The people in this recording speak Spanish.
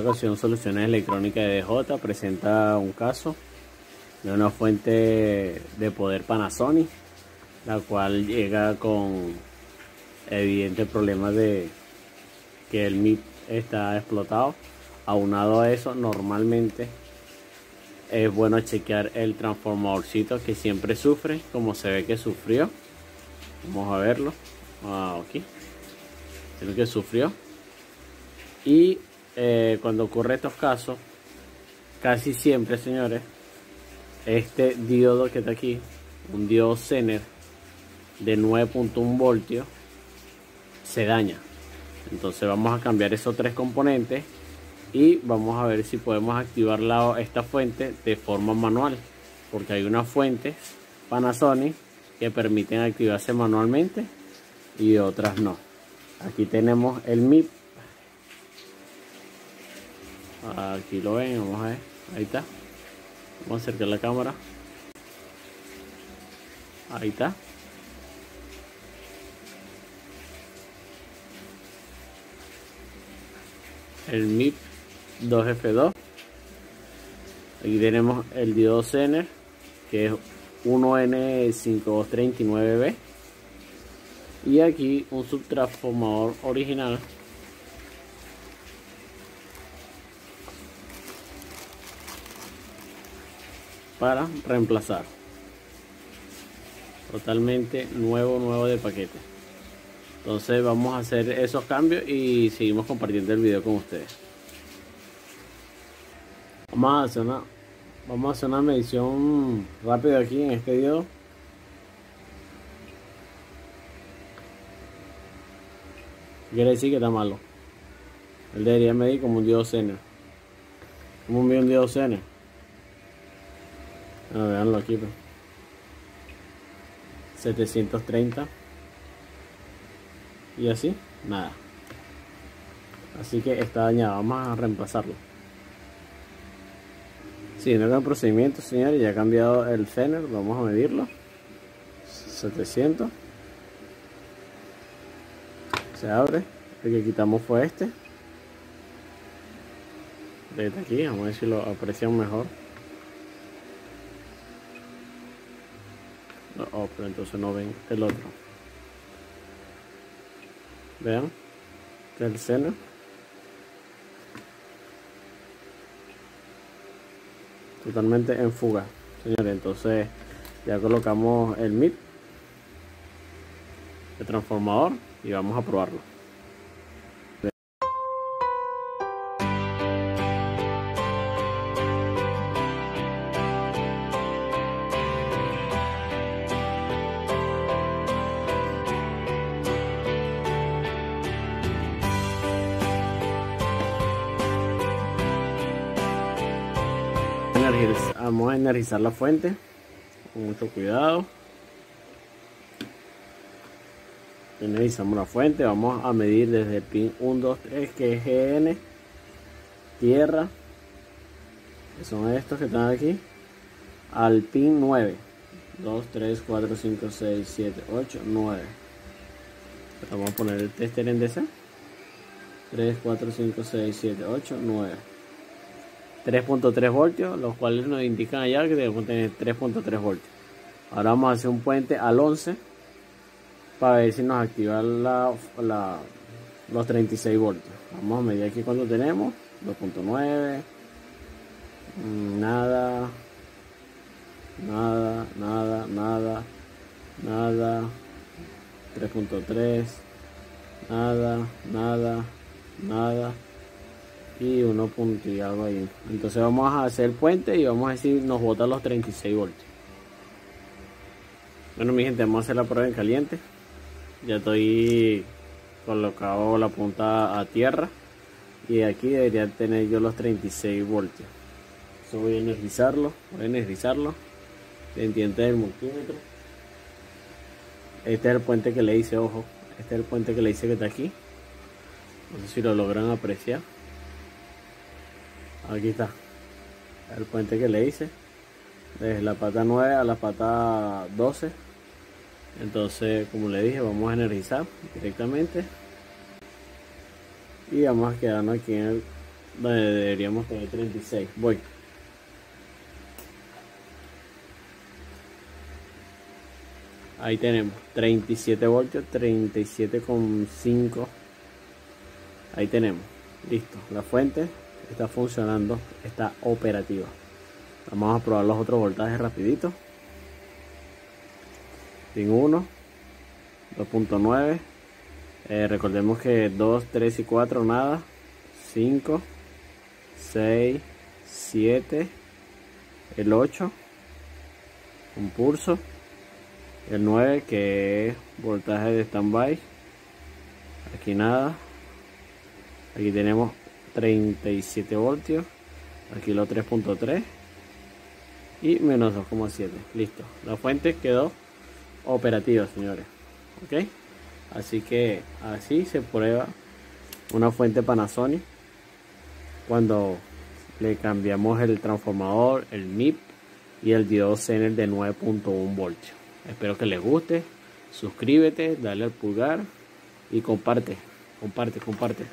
ocasión Soluciones Electrónicas de DJ presenta un caso de una fuente de poder Panasonic, la cual llega con evidentes problemas de que el MIP está explotado. Aunado a eso, normalmente es bueno chequear el transformadorcito que siempre sufre, como se ve que sufrió. Vamos a verlo. Ah, aquí. Lo que sufrió. Y eh, cuando ocurre estos casos, casi siempre, señores, este diodo que está aquí, un diodo Zener de 9.1 voltios, se daña. Entonces vamos a cambiar esos tres componentes y vamos a ver si podemos activar la, esta fuente de forma manual. Porque hay unas fuentes Panasonic que permiten activarse manualmente y otras no. Aquí tenemos el MIP Aquí lo ven, vamos a ver. Ahí está. Vamos a acercar la cámara. Ahí está. El MIP 2F2. Aquí tenemos el diodo Zener, que es 1N5239B. Y aquí un subtransformador original para reemplazar. Totalmente nuevo nuevo de paquete. Entonces vamos a hacer esos cambios y seguimos compartiendo el video con ustedes. Vamos a hacer una vamos a hacer una medición rápida aquí en este video. Quiere decir que está malo. Él debería medir como un diocene como un diocene a veanlo aquí. 730. Pues. Y así, nada. Así que está dañado. Vamos a reemplazarlo. Siguiendo el procedimiento, señores, ya ha cambiado el Fener. Vamos a medirlo. 700. Se abre. El que quitamos fue este. Desde aquí, vamos a ver si lo aprecian mejor. Oh, pero entonces no ven el otro. Vean. el seno. Totalmente en fuga. Señores, entonces ya colocamos el MIP. El transformador. Y vamos a probarlo. Vamos a energizar la fuente con mucho cuidado. Energizamos la fuente vamos a medir desde el pin 1 2 3 que es GN tierra que son estos que están aquí al pin 9 2 3 4 5 6 7 8 9 vamos a poner el tester en DC 3 4 5 6 7 8 9 3.3 voltios, los cuales nos indican allá que debemos tener 3.3 voltios. Ahora vamos a hacer un puente al 11 para ver si nos activa los 36 voltios. Vamos a medir aquí cuando tenemos 2.9, mm, nada, nada, nada, nada, nada, 3.3, nada, nada, nada y uno punto ahí. Entonces vamos a hacer puente y vamos a decir nos bota los 36 voltios. Bueno mi gente, vamos a hacer la prueba en caliente. Ya estoy colocado la punta a tierra y aquí debería tener yo los 36 voltios. Eso voy a energizarlo, voy a energizarlo. Pendiente del multímetro. Este es el puente que le hice, ojo. Este es el puente que le hice que está aquí. No sé si lo logran apreciar aquí está el puente que le hice desde la pata 9 a la pata 12 entonces como le dije vamos a energizar directamente y vamos a quedarnos aquí en el donde deberíamos tener 36. Voy. Ahí tenemos 37 voltios, 37,5. Ahí tenemos. Listo. La fuente está funcionando, está operativa. Vamos a probar los otros voltajes rapidito. Pin 1, 2.9. Eh, recordemos que 2, 3 y 4 nada. 5, 6, 7, el 8, un pulso, el 9 que es voltaje de standby, aquí nada, aquí tenemos 37 voltios, aquí los 3.3 y menos 2.7, listo, la fuente quedó operativa señores, ok, así que así se prueba una fuente Panasonic cuando le cambiamos el transformador, el MIP y el diodo Zener de 9.1 voltios. Espero que les guste. Suscríbete, dale al pulgar y comparte, comparte, comparte.